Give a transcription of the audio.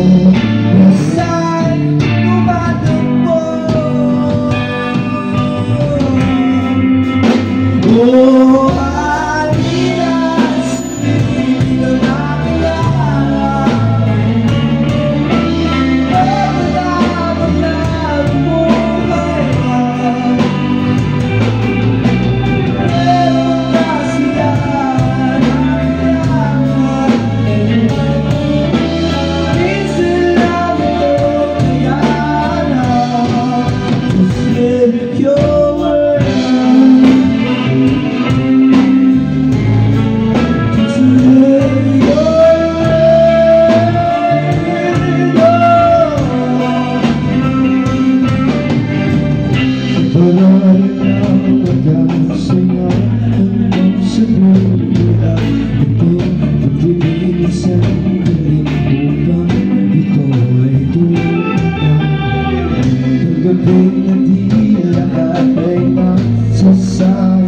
home. Vida